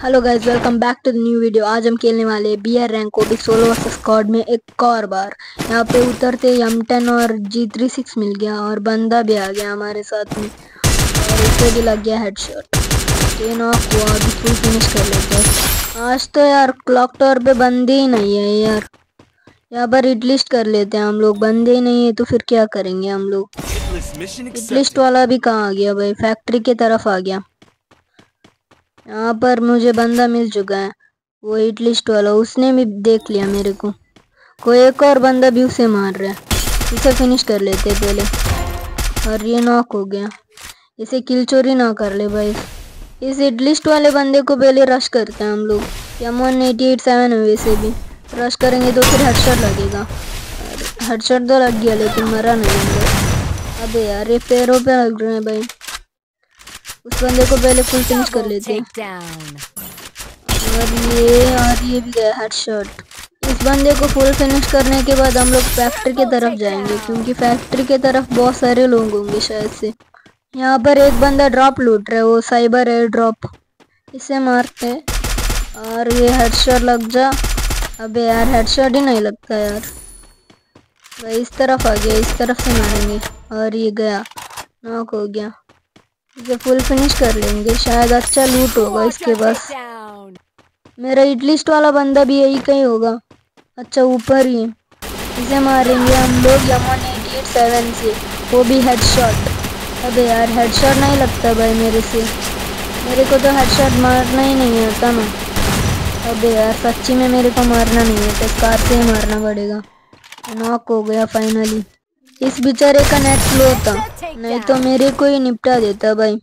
Hello guys welcome back to the new video आज हम खेलने वाले बी आर रैंक को भी सोलो स्क्वाड में एक और बार। यहाँ पे उतरते एम टेन और जी थ्री सिक्स मिल गया और बंदा भी आ गया हमारे साथ में। और इसे भी लग गया हेडशॉट टेन ऑफ़ हुआ अभी फुल फिनिश कर लेते हैं। आज तो यार क्लॉक टावर पे बंदे ही नहीं है यार। यहाँ पर हिट लिस्ट कर लेते हैं हम लोग। बंदे ही नहीं है तो फिर क्या करेंगे हम लोग? हिट लिस्ट वाला भी कहाँ आ गया भाई? फैक्ट्री की तरफ़ आ गया। यहाँ पर मुझे बंदा मिल चुका है, वो हिट लिस्ट वाला, उसने भी देख लिया मेरे को। कोई एक और बंदा भी उसे मार रहा है। इसे फिनिश कर लेते पहले। और ये नॉक हो गया। इसे किल चोरी ना कर ले भाई। इस हिट लिस्ट वाले बंदे को पहले रश करते हैं हम लोग। M one eighty eight seven है वैसे भी। रश करेंगे तो फिर हेडशॉट लगेगा। हेडशॉट तो लग गया, लेकिन मरा नहीं अबे यार, ये पैरों पे लग रहे हैं भाई। उस बंदे को पहले फुल फिनिश कर लेते हैं। और ये और ये भी गया हेडशॉट इस बंदे को फुल फिनिश करने के बाद हम लोग फैक्ट्री की तरफ़ जाएँगे, क्योंकि फैक्ट्री की तरफ़ बहुत सारे लोग होंगे शायद से। यहाँ पर एक बंदा ड्रॉप लूट रहा है, वो साइबर एयर ड्रॉप इसे मारते हैं। और ये हेडशॉट लग जा। अबे यार हेडशॉट ही नहीं लगता यार। भाई, इस तरफ़ आ गया, इस तरफ़ से मारेंगे। और ये गया। नॉक हो गया। इसे फुल फिनिश कर लेंगे शायद अच्छा लूट होगा इसके पास। मेरा इटलिस्ट वाला बंदा भी यही कहीं होगा। अच्छा ऊपर ही। इसे मारेंगे हम लोग यमन एटी एट सेवन से। वो भी हेडशॉट अबे यार हेडशॉट नहीं लगता भाई मेरे से। मेरे को तो हेडशॉट मारना ही नहीं आता ना। अबे यार सच्ची में मेरे को मारना नहीं है तो कार से ही मारना पड़ेगा। नॉक हो गया फाइनली इस बेचारे का नेट स्लो था। नहीं तो मेरे को ही निपटा देता भाई।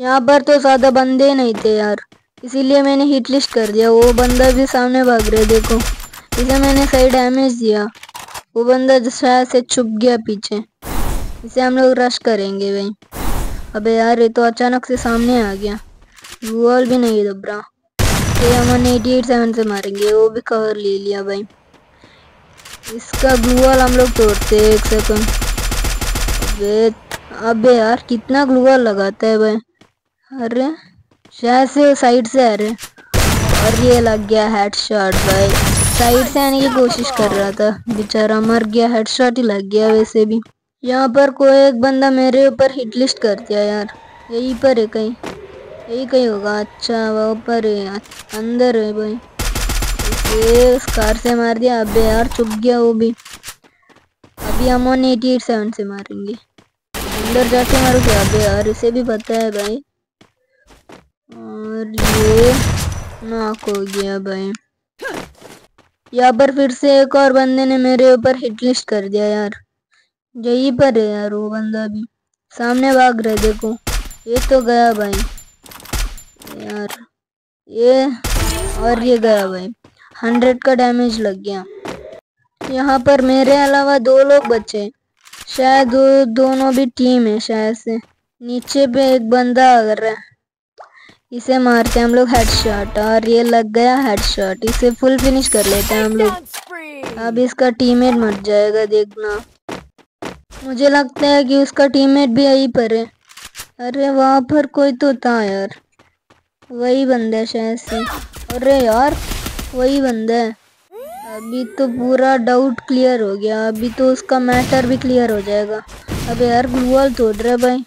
यहाँ पर तो ज़्यादा बंदे नहीं थे यार। इसीलिए मैंने हिट लिस्ट कर दिया। वो बंदा भी सामने भाग रहे, देखो। इसे मैंने सही डैमेज दिया। वो बंदा शायद से छुप गया पीछे। इसे हम लोग रश करेंगे भाई। अबे यार, ये तो अचानक से सामने आ गया। वॉल भी नहीं दबरा। ये हम एटी एट सेवन से मारेंगे। वो भी कवर ले लिया भाई। इसका ग्लूवाल हम लोग तोड़ते एक सेकंड अबे यार, कितना ग्लूवाल लगाता है भाई। अरे शायद से साइड से रहे और ये लग गया हेडशॉट भाई। साइड से आने की कोशिश कर रहा था। बेचारा मर गया हेडशॉट ही लग गया वैसे भी। यहाँ पर कोई एक बंदा मेरे ऊपर हिट लिस्ट कर दिया यार। यहीं पर है कहीं। यही कहीं होगा। अच्छा वो ऊपर है। अंदर है भाई। ये कार से मार दिया। अबे यार, चुप गया वो भी। अभी हम वन एटी एट सेवन से मारेंगे। अंदर जाके मारो क्या? अबे यार, इसे भी पता है भाई। और ये नाक हो गया भाई। यहाँ पर फिर से एक और बंदे ने मेरे ऊपर हिट लिस्ट कर दिया यार। यही पर है यार वो बंदा भी। सामने भाग रहे देखो। ये तो गया भाई। यार, ये और ये गया भाई। हंड्रेड का डैमेज लग गया। यहाँ पर मेरे अलावा दो लोग बचे। शायद दो, दोनों भी टीम है शायद से। नीचे पे एक बंदा आ रहा है इसे मारते हैं हम लोग हेडशॉट और ये लग गया हेडशॉट इसे फुल फिनिश कर लेते हैं हम लोग। अब इसका टीममेट मर जाएगा देखना। मुझे लगता है कि उसका टीममेट भी यहीं पर है। अरे वहाँ पर कोई तो था यार। वही बंदा है शायद से। अरे यार वही बंदा है। अभी तो पूरा डाउट क्लियर हो गया। अभी तो उसका मैटर भी क्लियर हो जाएगा। अबे यार ग्लूवल तोड़ रहे भाई।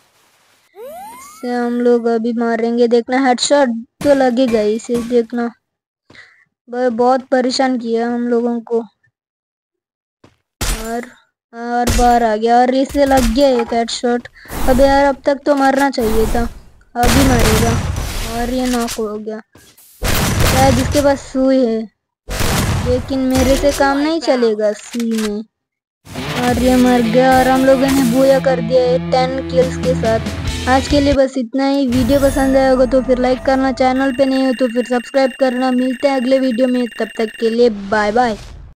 से हम लोग अभी मारेंगे। देखना हेडशॉट तो लगेगा इसे देखना। भाई, बहुत परेशान किया हम लोगों को। और और बाहर आ गया। और इसे लग गया एक हेडशॉट अब यार, अब तक तो मारना चाहिए था। अभी मारेगा। और ये नॉक हो गया। शायद इसके पास सुई है। लेकिन मेरे से काम नहीं चलेगा सी में। और ये मर गया और हम लोगों ने बोया कर दिया है टेन किल्स के साथ। आज के लिए बस इतना ही। वीडियो पसंद आया होगा तो फिर लाइक करना चैनल पे नहीं हो तो फिर सब्सक्राइब करना। मिलते हैं अगले वीडियो में। तब तक के लिए बाय बाय